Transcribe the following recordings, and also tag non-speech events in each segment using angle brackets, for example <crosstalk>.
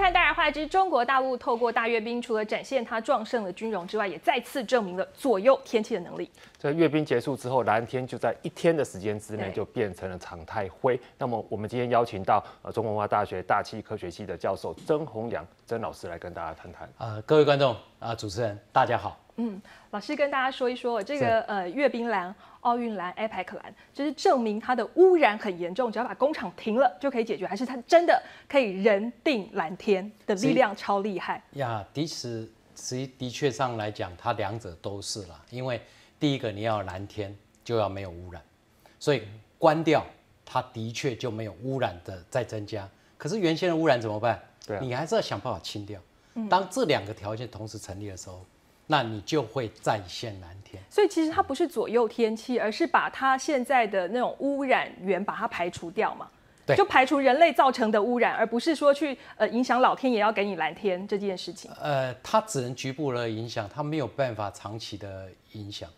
看《大然话之中国大陆透过大阅兵，除了展现它壮盛的军容之外，也再次证明了左右天气的能力。这阅兵结束之后，蓝天就在一天的时间之内就变成了常态灰。那么我们今天邀请到呃中国文化大学大气科学系的教授曾宏良曾老师来跟大家谈谈。呃，各位观众啊、主持人，大家好。嗯老师跟大家说一说，这个呃阅兵蓝、奥运蓝、APEC 蓝，就是证明它的污染很严重，只要把工厂停了就可以解决，还是它真的可以人定蓝天的力量超厉害？呀，的实实的确上来讲，它两者都是啦。因为第一个你要蓝天，就要没有污染，所以关掉它的确就没有污染的再增加。可是原先的污染怎么办？对啊你还是要想办法清掉。当这两个条件同时成立的时候，那你就会再现蓝天。所以其实它不是左右天气，而是把它现在的那种污染源把它排除掉嘛。对就排除人类造成的污染，而不是说去呃影响老天爷要给你蓝天这件事情。呃，它只能局部的影响，它没有办法长期的影响，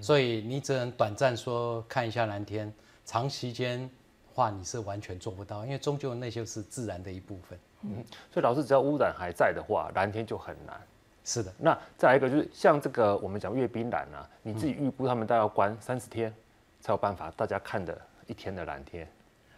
所以你只能短暂说看一下蓝天，长时间话你是完全做不到，因为终究那些是自然的一部分。嗯所以老师只要污染还在的话，蓝天就很难。是的，那再来一个就是像这个我们讲阅兵蓝啊，你自己预估他们大概要关三十天才有办法大家看的一天的蓝天。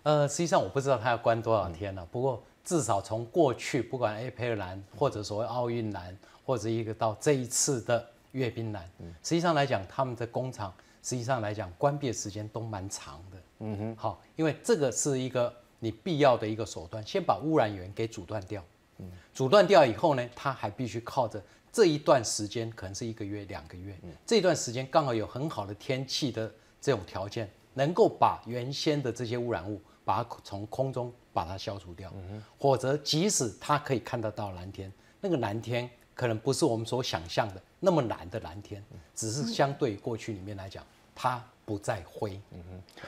呃，实际上我不知道它要关多少天了、不过至少从过去不管 A 佩蓝或者所谓奥运蓝，或者一个到这一次的阅兵蓝，实际上来讲，他们的工厂实际上来讲关闭的时间都蛮长的。嗯哼，好，因为这个是一个你必要的一个手段，先把污染源给阻断掉。嗯，阻断掉以后呢，它还必须靠着这一段时间，可能是一个月、两个月，这段时间刚好有很好的天气的这种条件，能够把原先的这些污染物把它从空中把它消除掉。否则，即使它可以看得到蓝天，那个蓝天可能不是我们所想象的那么蓝的蓝天，只是相对于过去里面来讲，它不再灰。嗯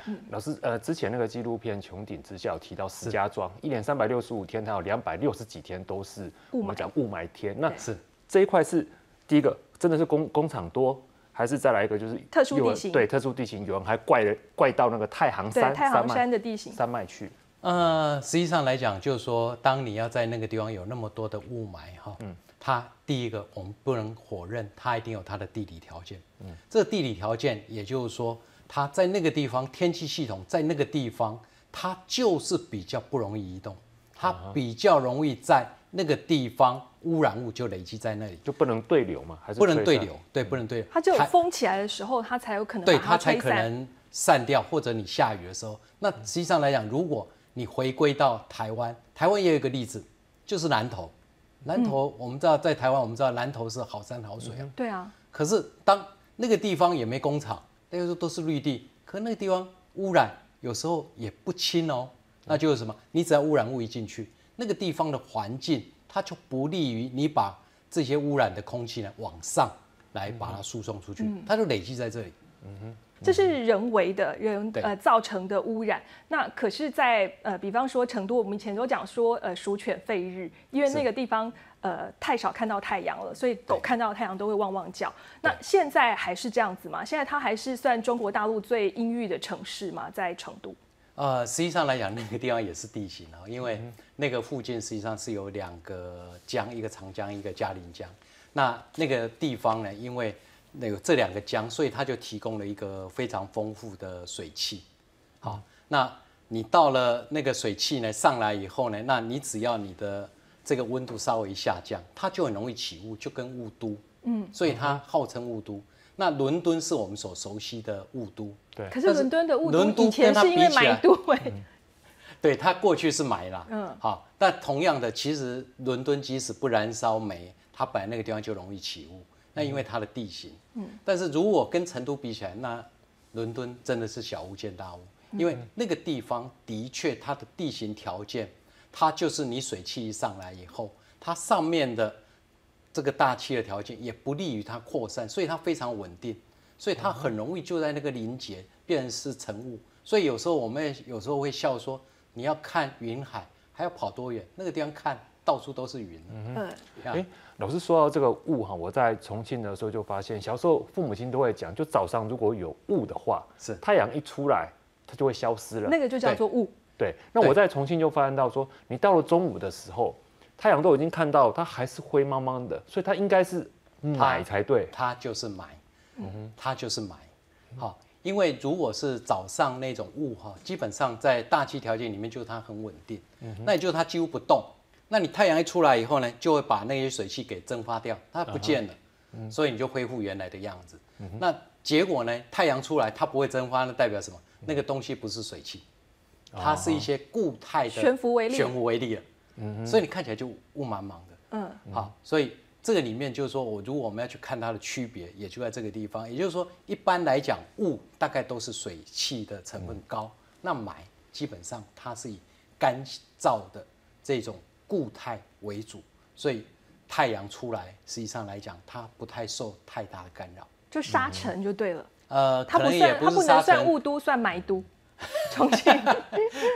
哼。老师，呃，之前那个纪录片《穹顶之下》有提到石家庄一年三百六十五天，它有两百六十几天都是我们讲雾霾天。那是。这一块是第一个，真的是工工厂多，还是再来一个就是特殊地形。对特殊地形，有人还怪了怪到那个太行山对太行脉山的地形，山脉去。呃，实际上来讲，就是说，当你要在那个地方有那么多的雾霾哈，嗯，它第一个我们不能否认，它一定有它的地理条件，嗯，这个地理条件，也就是说，它在那个地方天气系统在那个地方，它就是比较不容易移动，它比较容易在那个地方污染物就累积在那里，就不能对流嘛？还是不能对流，对，不能对流，它只有它封起来的时候，它才有可能对它才。可能散掉，或者你下雨的时候，那实际上来讲，如果你回归到台湾，台湾也有一个例子，就是南投。南投、我们知道，在台湾我们知道南投是好山好水啊，对啊，可是当那个地方也没工厂，那个时候都是绿地，可那个地方污染有时候也不轻哦。那就是什么？你只要污染物一进去，那个地方的环境它就不利于你把这些污染的空气呢往上来把它输送出去，它就累积在这里。这是人为的人呃造成的污染。那可是在，呃，比方说成都，我们以前都讲说，呃，鼠犬吠日，因为那个地方呃太少看到太阳了，所以狗看到太阳都会汪汪叫。那现在还是这样子吗？现在它还是算中国大陆最阴郁的城市吗？在成都？呃，实际上来讲，那个地方也是地形啊，因为那个附近实际上是有两个江，一个长江，一个嘉陵江。那那个地方呢，因为那个这两个江，所以它就提供了一个非常丰富的水汽。好，那你到了那个水汽呢上来以后呢，那你只要你的这个温度稍微下降，它就很容易起雾，就跟雾都。嗯，所以它号称雾都。那伦敦是我们所熟悉的雾都，对。可是伦敦的雾都都以前跟它是因为对，它过去是霾啦，嗯。嗯，好，但同样的，其实伦敦即使不燃烧煤，它本来那个地方就容易起雾，那因为它的地形，嗯，但是如果跟成都比起来，那伦敦真的是小巫见大巫，因为那个地方的确它的地形条件，它就是你水汽一上来以后，它上面的这个大气的条件也不利于它扩散，所以它非常稳定，所以它很容易就在那个临界变成是晨雾。所以有时候我们也有时候会笑说，你要看云海还要跑多远？那个地方看到处都是云。嗯，哎哎老师说到这个雾哈，我在重庆的时候就发现，小时候父母亲都会讲，就早上如果有雾的话，是太阳一出来，它就会消失了。那个就叫做雾。对，那我在重庆就发现到说，你到了中午的时候，太阳都已经看到，它还是灰茫茫的，所以它应该是买才对。它就是买，嗯哼它就是买。好，因为如果是早上那种雾哈，基本上在大气条件里面就是它很稳定，嗯那也就是它几乎不动。那你太阳一出来以后呢，就会把那些水汽给蒸发掉，它不见了，所以你就恢复原来的样子。那结果呢，太阳出来它不会蒸发，那代表什么？那个东西不是水汽，它是一些固态的悬浮微粒悬浮微粒了。所以你看起来就雾茫茫的。嗯，好，所以这个里面就是说我如果我们要去看它的区别，也就在这个地方。也就是说，一般来讲，雾大概都是水汽的成分高，那霾基本上它是以干燥的这种固态为主，所以太阳出来，实际上来讲，它不太受太大的干扰。就沙尘就对了。呃，它不可能也算，它不能是。算雾都，算霾都。<laughs> 重庆，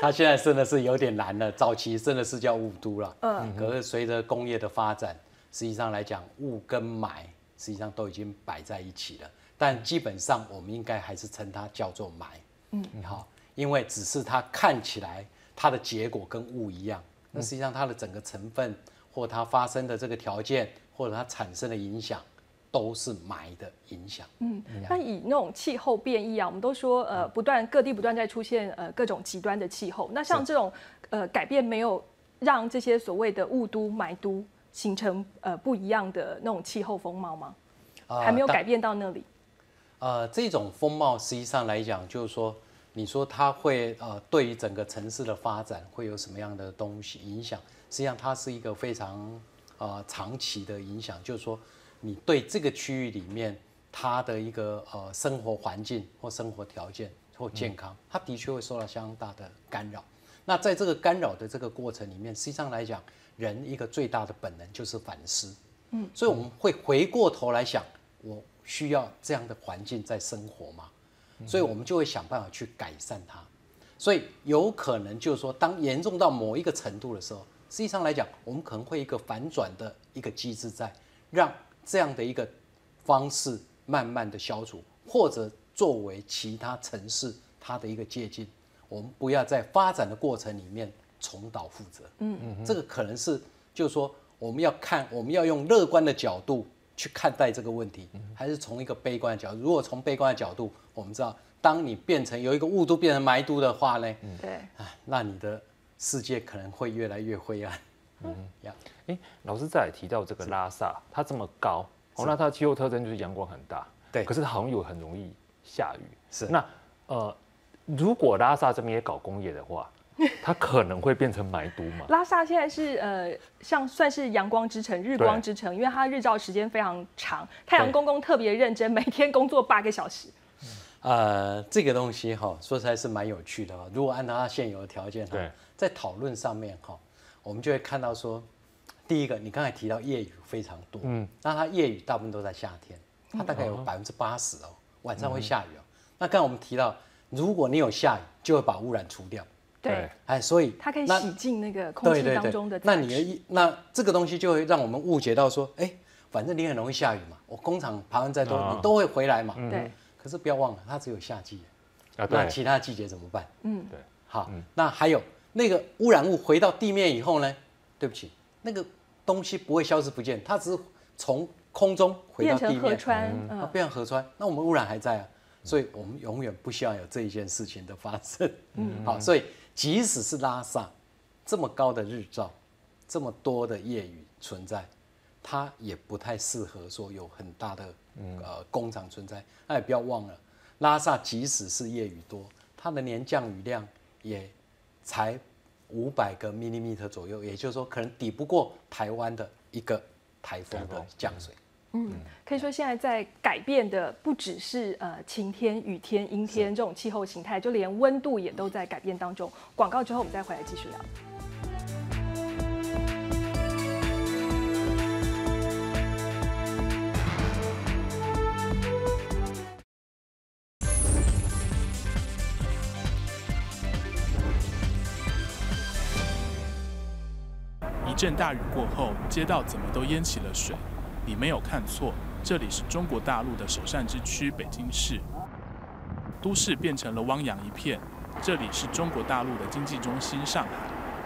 它现在真的是有点难了，早期真的是叫雾都了。嗯，可是随着工业的发展，实际上来讲，雾跟霾实际上都已经摆在一起了。但基本上我们应该还是称它叫做霾。嗯，好，因为只是它看起来它的结果跟雾一样，那实际上它的整个成分或它发生的这个条件或者它产生的影响，都是霾的影响。嗯，那以那种气候变异啊，我们都说呃，不断各地不断在出现呃各种极端的气候。那像这种呃改变，没有让这些所谓的雾都、霾都形成呃不一样的那种气候风貌吗？还没有改变到那里。呃，这种风貌实际上来讲，就是说，你说它会呃对于整个城市的发展会有什么样的东西影响？实际上它是一个非常呃长期的影响，就是说你对这个区域里面它的一个呃生活环境或生活条件或健康，它的确会受到相当大的干扰。那在这个干扰的这个过程里面，实际上来讲，人一个最大的本能就是反思。嗯，所以我们会回过头来想，我需要这样的环境在生活吗？所以我们就会想办法去改善它。所以有可能就是说，当严重到某一个程度的时候，实际上来讲，我们可能会一个反转的一个机制在，让这样的一个方式慢慢的消除，或者作为其他城市它的一个借鉴。我们不要在发展的过程里面重蹈覆辙。嗯嗯，这个可能是就是说，我们要看，我们要用乐观的角度去看待这个问题，还是从一个悲观的角度？如果从悲观的角度，我们知道，当你变成有一个雾都变成霾都的话呢，对，啊，那你的世界可能会越来越灰暗。嗯。呀，哎，老师再来提到这个拉萨，它这么高，哦，那它的气候特征就是阳光很大，对。可是它好像又很容易下雨。是。那呃，如果拉萨这边也搞工业的话，<laughs> 它可能会变成霾都嘛？拉萨现在是呃，像算是阳光之城、日光之城，因为它日照时间非常长，太阳公公特别认真，每天工作八个小时。呃，这个东西哈，说实在是蛮有趣的哈。如果按照它现有的条件哈对，在讨论上面哈，我们就会看到说，第一个，你刚才提到夜雨非常多，嗯，那它夜雨大部分都在夏天，它大概有百分之八十哦，晚上会下雨哦。那刚才我们提到，如果你有下雨，就会把污染除掉，对，哎，所以它可以那洗净那个空气当中的那你的意那这个东西就会让我们误解到说，哎，反正你很容易下雨嘛，我工厂爬完再多，啊你都会回来嘛。对，可是不要忘了，它只有夏季，啊，那，其他季节怎么办？嗯，对，好，那还有那个污染物回到地面以后呢？对不起，那个东西不会消失不见，它只是从空中回变成河到地面，川，它嗯，变成河川，那我们污染还在啊，所以我们永远不希望有这一件事情的发生。嗯，好，所以即使是拉萨这么高的日照，这么多的夜雨存在，它也不太适合说有很大的呃工厂存在。那也不要忘了，拉萨即使是夜雨多，它的年降雨量也才五百个 m m 左右，也就是说可能抵不过台湾的一个台风的降水。可以说现在在改变的不只是呃晴天、雨天、阴天这种气候形态，就连温度也都在改变当中。广告之后我们再回来继续聊。一阵大雨过后，街道怎么都淹起了水。你没有看错，这里是中国大陆的首善之区北京市，都市变成了汪洋一片。这里是中国大陆的经济中心上海，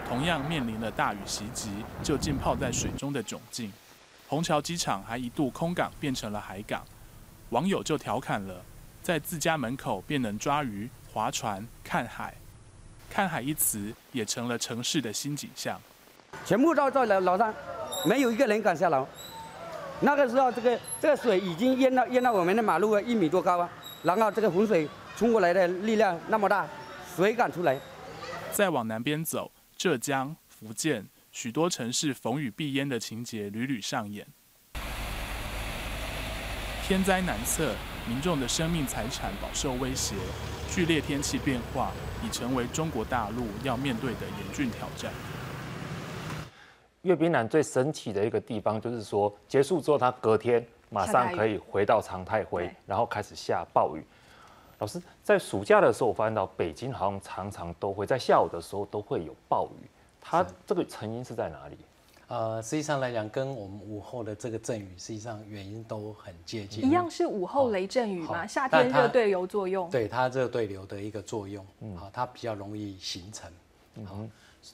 同样面临了大雨袭击就浸泡在水中的窘境。虹桥机场还一度空港变成了海港，网友就调侃了，在自家门口便能抓鱼、划船、看海。看海一词也成了城市的新景象。全部都在楼楼上，没有一个人敢下楼。那个时候，这个这个水已经淹到淹到我们的马路了一米多高啊，然后这个洪水冲过来的力量那么大，谁敢出来？再往南边走，浙江、福建许多城市逢雨必淹的情节屡屡上演。天灾难测，民众的生命财产饱受威胁，剧烈天气变化已成为中国大陆要面对的严峻挑战。阅兵栏最神奇的一个地方，就是说结束之后，它隔天马上可以回到常态回，然后开始下暴雨。老师在暑假的时候，我发现到北京好像常常都会在下午的时候都会有暴雨，它这个成因是在哪里？呃，实际上来讲，跟我们午后的这个阵雨，实际上原因都很接近。一样是午后雷阵雨嘛？夏天热对流作用。对它热对流的一个作用，好，它比较容易形成。好。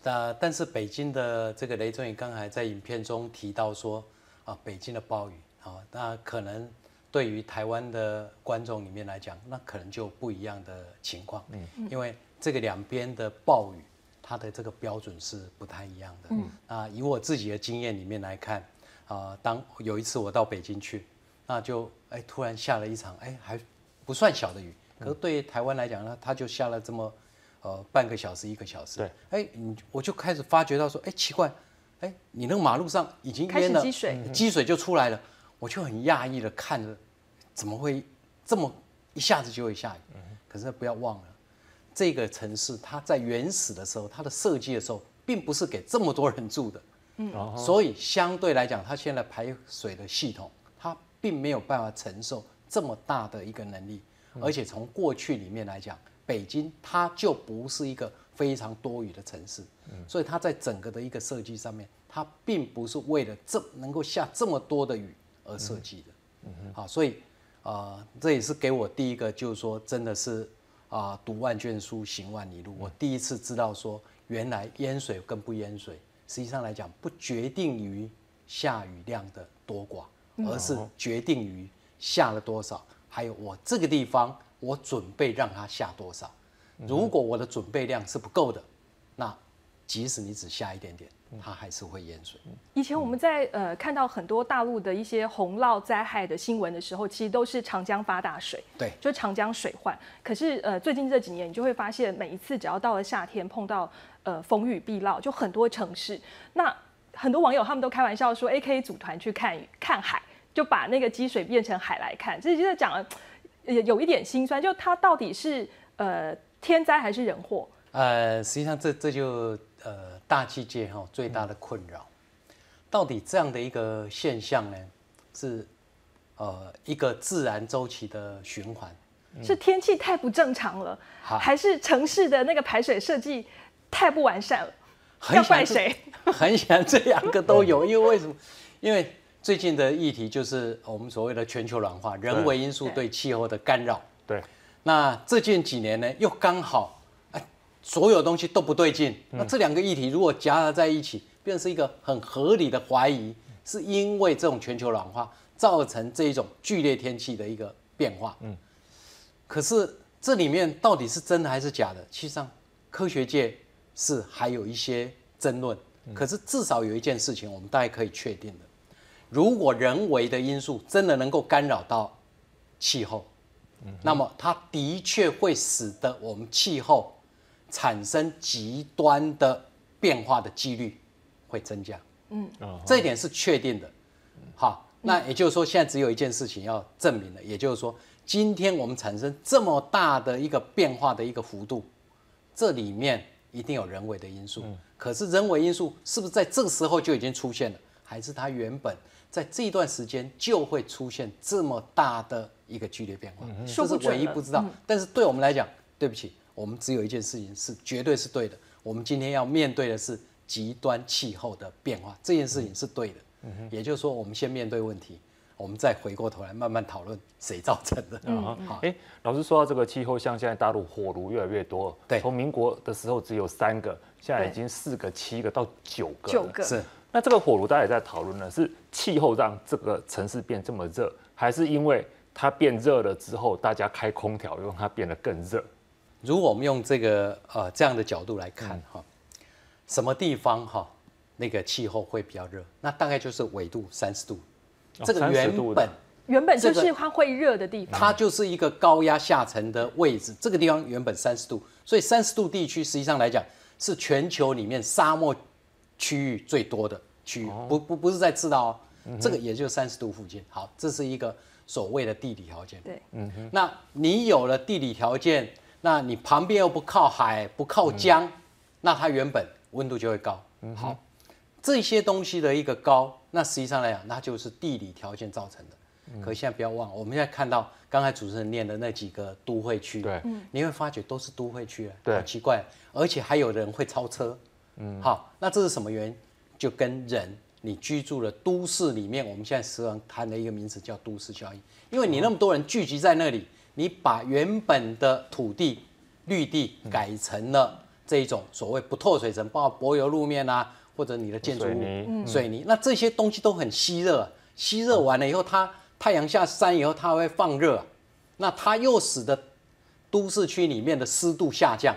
那但是北京的这个雷阵雨，刚才在影片中提到说，啊，北京的暴雨，啊，那可能对于台湾的观众里面来讲，那可能就不一样的情况，嗯，因为这个两边的暴雨，它的这个标准是不太一样的，嗯，啊，以我自己的经验里面来看，啊，当有一次我到北京去，那就哎突然下了一场哎还不算小的雨，可是对于台湾来讲呢，它就下了这么。呃，半个小时一个小时，对，哎，你我就开始发觉到说，哎，奇怪，哎，你那个马路上已经淹了，积水，积水就出来了，我就很讶异的看着，怎么会这么一下子就会下雨？可是不要忘了，这个城市它在原始的时候，它的设计的时候，并不是给这么多人住的，嗯，所以相对来讲，它现在排水的系统，它并没有办法承受这么大的一个能力，而且从过去里面来讲。北京它就不是一个非常多雨的城市，所以它在整个的一个设计上面，它并不是为了这能够下这么多的雨而设计的。嗯好，所以啊，这也是给我第一个，就是说，真的是啊，读万卷书，行万里路。我第一次知道说，原来淹水跟不淹水，实际上来讲，不决定于下雨量的多寡，而是决定于下了多少，还有我这个地方。我准备让它下多少？如果我的准备量是不够的，那即使你只下一点点，它还是会淹水。以前我们在呃看到很多大陆的一些洪涝灾害的新闻的时候，其实都是长江发大水，对，就长江水患。可是呃最近这几年，你就会发现，每一次只要到了夏天，碰到呃风雨必涝，就很多城市，那很多网友他们都开玩笑说，A K 组团去看看海，就把那个积水变成海来看，这就在讲了。也有一点心酸，就它到底是呃天灾还是人祸？呃，实际上这这就呃大气界哈最大的困扰，到底这样的一个现象呢，是呃一个自然周期的循环，是天气太不正常了，还是城市的那个排水设计太不完善了？要怪谁？<laughs> 很想这两个都有，因为为什么？因为。最近的议题就是我们所谓的全球暖化，人为因素对气候的干扰。对，那最近几年呢，又刚好，哎，所有东西都不对劲。那这两个议题如果夹杂在一起，变成是一个很合理的怀疑，是因为这种全球暖化造成这一种剧烈天气的一个变化。嗯，可是这里面到底是真的还是假的？其实上，科学界是还有一些争论。可是至少有一件事情，我们大概可以确定的。如果人为的因素真的能够干扰到气候，那么它的确会使得我们气候产生极端的变化的几率会增加。嗯，这一点是确定的。好，那也就是说，现在只有一件事情要证明了，也就是说，今天我们产生这么大的一个变化的一个幅度，这里面一定有人为的因素。可是人为因素是不是在这个时候就已经出现了，还是它原本？在这一段时间就会出现这么大的一个剧烈变化，这是唯一不知道。但是对我们来讲，对不起，我们只有一件事情是绝对是对的。我们今天要面对的是极端气候的变化，这件事情是对的。也就是说，我们先面对问题，我们再回过头来慢慢讨论谁造成的。嗯，好，哎，老师说到这个气候，像现在大陆火炉越来越多，对，从民国的时候只有三个，现在已经四个、七个到九个，九个。是。那这个火炉大家也在讨论呢，是气候让这个城市变这么热，还是因为它变热了之后，大家开空调让它变得更热？如果我们用这个呃这样的角度来看哈，什么地方哈那个气候会比较热？那大概就是纬度三十度，这个原本原本就是它会热的地方，它就是一个高压下沉的位置。这个地方原本三十度，所以三十度地区实际上来讲是全球里面沙漠。区域最多的区域，不不不是在赤道哦，这个也就三十度附近。好，这是一个所谓的地理条件。对，嗯哼。那你有了地理条件，那你旁边又不靠海，不靠江，那它原本温度就会高。好，这些东西的一个高，那实际上来讲，那就是地理条件造成的。可现在不要忘，我们现在看到刚才主持人念的那几个都会区，对，你会发觉都是都会区啊，对，好奇怪，而且还有人会超车。嗯，好，那这是什么原因？就跟人你居住的都市里面，我们现在时常谈的一个名词叫都市效应。因为你那么多人聚集在那里，你把原本的土地绿地改成了这一种所谓不透水层，包括柏油路面啊，<laughs> 或者你的建筑物水泥，那这些东西都很吸热，吸热完了以后，它太阳下山以后，它会放热，那它又使得都市区里面的湿度下降，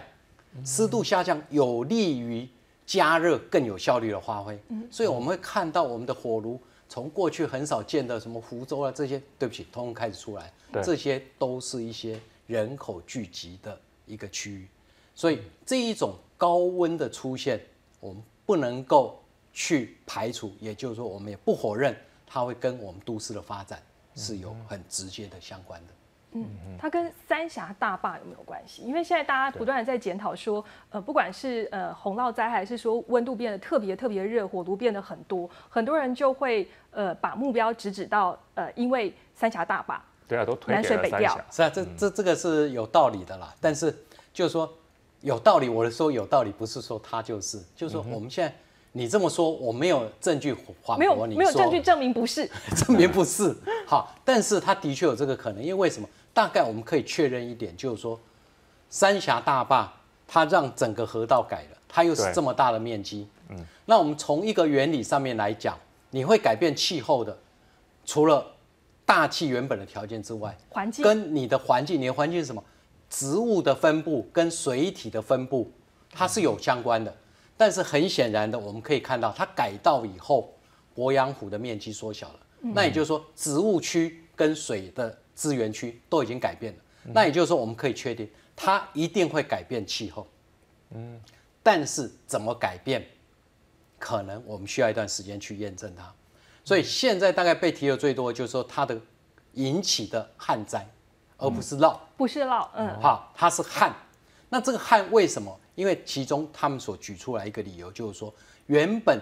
湿度下降有利于。加热更有效率的发挥，所以我们会看到我们的火炉从过去很少见的什么福州啊这些，对不起，通通开始出来，这些都是一些人口聚集的一个区域，所以这一种高温的出现，我们不能够去排除，也就是说，我们也不否认它会跟我们都市的发展是有很直接的相关的。嗯，它跟三峡大坝有没有关系？因为现在大家不断的在检讨说，呃，不管是呃洪涝灾害，还是说温度变得特别特别热，火炉变得很多，很多人就会呃把目标直指到呃，因为三峡大坝，对啊，都南水北调，是啊，这这这个是有道理的啦。但是就是说有道理，我的说有道理，不是说他就是，就是说我们现在你这么说，我没有证据反驳你，没有证据证明不是，<laughs> 证明不是。好，但是他的确有这个可能，因为为什么？大概我们可以确认一点，就是说，三峡大坝它让整个河道改了，它又是这么大的面积。嗯，那我们从一个原理上面来讲，你会改变气候的，除了大气原本的条件之外，环境跟你的环境，你的环境是什么？植物的分布跟水体的分布，它是有相关的。但是很显然的，我们可以看到，它改道以后，鄱阳湖的面积缩小了。那也就是说，植物区跟水的。资源区都已经改变了，那也就是说，我们可以确定它一定会改变气候。嗯，但是怎么改变，可能我们需要一段时间去验证它。所以现在大概被提的最多就是说它的引起的旱灾，而不是涝，不是涝，嗯，好，它是旱。那这个旱为什么？因为其中他们所举出来一个理由就是说，原本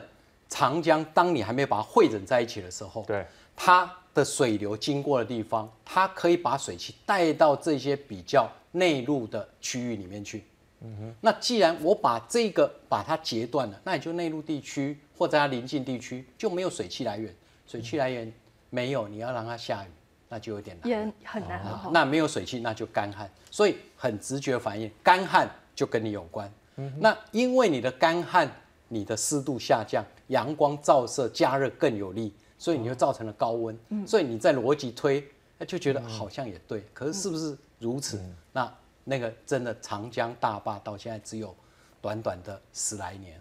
长江当你还没有把它汇整在一起的时候，对它。的水流经过的地方，它可以把水汽带到这些比较内陆的区域里面去。嗯哼。那既然我把这个把它截断了，那也就内陆地区或者它邻近地区就没有水汽来源。水汽来源没有，你要让它下雨，那就有点难。也很难了。那没有水汽，那就干旱。所以很直觉反应，干旱就跟你有关。嗯。那因为你的干旱，你的湿度下降，阳光照射加热更有利。所以你就造成了高温，所以你在逻辑推，就觉得好像也对，可是是不是如此？那那个真的长江大坝到现在只有短短的十来年，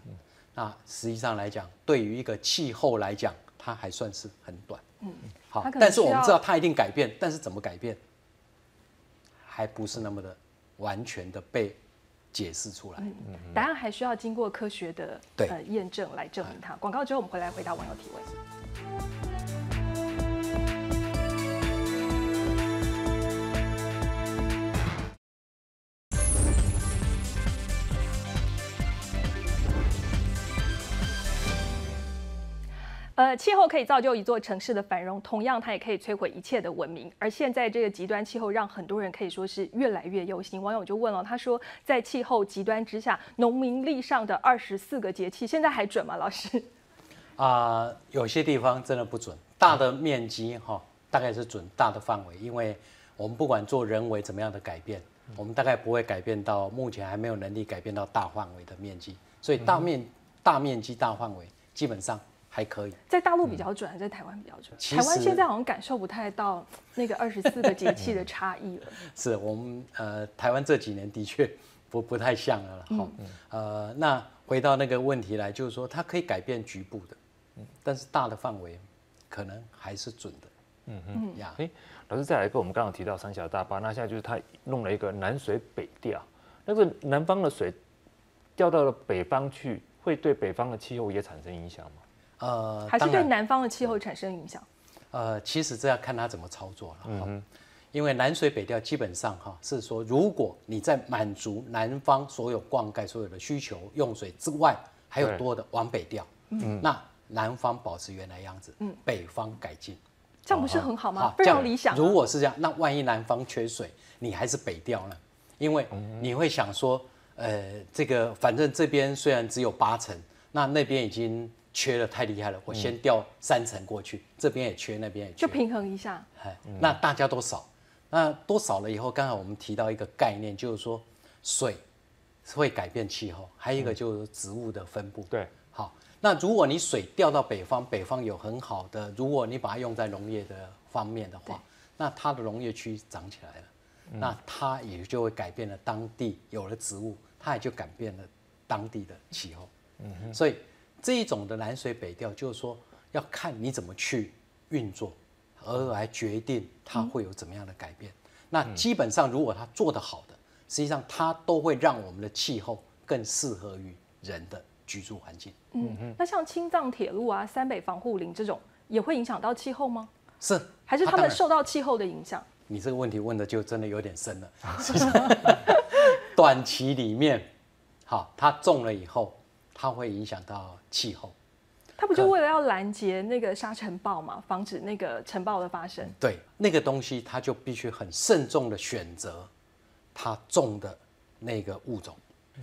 那实际上来讲，对于一个气候来讲，它还算是很短。嗯，好，但是我们知道它一定改变，但是怎么改变，还不是那么的完全的被解释出来。嗯，答案还需要经过科学的呃验证来证明它。广告之后我们回来回答网友提问。呃，气候可以造就一座城市的繁荣，同样它也可以摧毁一切的文明。而现在这个极端气候让很多人可以说是越来越忧心。网友就问了，他说，在气候极端之下，农民历上的二十四个节气，现在还准吗？老师？<laughs> 啊，有些地方真的不准，大的面积哈，大概是准大的范围，因为我们不管做人为怎么样的改变，我们大概不会改变到目前还没有能力改变到大范围的面积，所以大面大面积大范围基本上还可以。在大陆比较准，还是在台湾比较准？台湾现在好像感受不太到那个二十四个节气的 <laughs> 差异了。是我们呃台湾这几年的确不 <laughs> 不太像了了哈、呃，那回到那个问题来，就是说它可以改变局部的，但是大的范围可能还是准的。嗯嗯呀，哎，老师再来一个，我们刚刚提到三峡大坝，那现在就是他弄了一个南水北调，那个南方的水调到了北方去，会对北方的气候也产生影响吗？呃，还是对南方的气候产生影响？呃，其实这要看他怎么操作了嗯。因为南水北调基本上哈是说，如果你在满足南方所有灌溉所有的需求用水之外，还有多的往北调，嗯那南方保持原来样子，嗯北方改进，这样不是很好吗？非常理想啊。如果是这样，那万一南方缺水，你还是北调呢？因为你会想说，呃，这个反正这边虽然只有八成，那那边已经缺了太厉害了，我先调三层过去，这边也缺，那边也缺，就平衡一下，哎，那大家都少，那多少了以后，刚才我们提到一个概念，就是说水会改变气候，还有一个就是植物的分布。对，好，那如果你水调到北方，北方有很好的，如果你把它用在农业的方面的话，那它的农业区长起来了，那它也就会改变了当地有了植物，它也就改变了当地的气候。嗯所以这一种的南水北调，就是说要看你怎么去运作，而来决定它会有怎么样的改变。那基本上，如果它做得好的，实际上它都会让我们的气候更适合于人的居住环境。嗯，那像青藏铁路啊、三北防护林这种，也会影响到气候吗？是，还是他们受到气候的影响？你这个问题问的就真的有点深了。短期里面，好，它种了以后，它会影响到气候。它不就为了要拦截那个沙尘暴嘛，防止那个尘暴的发生？对，那个东西它就必须很慎重的选择它种的那个物种，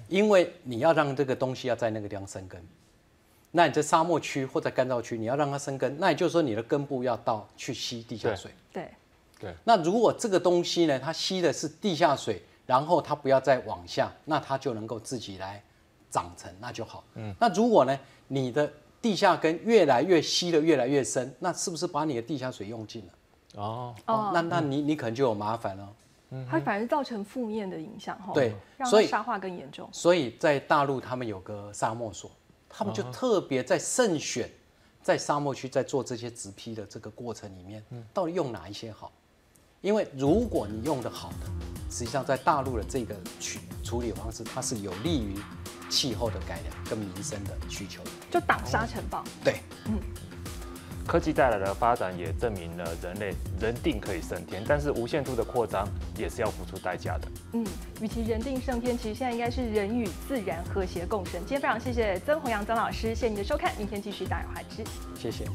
因为你要让这个东西要在那个地方生根。那你在沙漠区或者干燥区，你要让它生根，那也就是说你的根部要到去吸地下水对。对，那如果这个东西呢，它吸的是地下水，然后它不要再往下，那它就能够自己来长成，那就好。嗯，那如果呢，你的地下根越来越吸的越来越深，那是不是把你的地下水用尽了？哦，哦那那你你可能就有麻烦了。它反而造成负面的影响哈。对所以沙化更严重。所以在大陆，他们有个沙漠所，他们就特别在慎选，在沙漠区在做这些植批的这个过程里面，到底用哪一些好？因为如果你用的好的，实际上在大陆的这个处处理方式，它是有利于气候的改良跟民生的需求。就挡沙尘暴。对，嗯科技带来的发展也证明了人类人定可以升天，但是无限度的扩张也是要付出代价的。嗯，与其人定胜天，其实现在应该是人与自然和谐共生。今天非常谢谢曾弘扬曾老师，谢谢你的收看，明天继续大有话之。谢谢。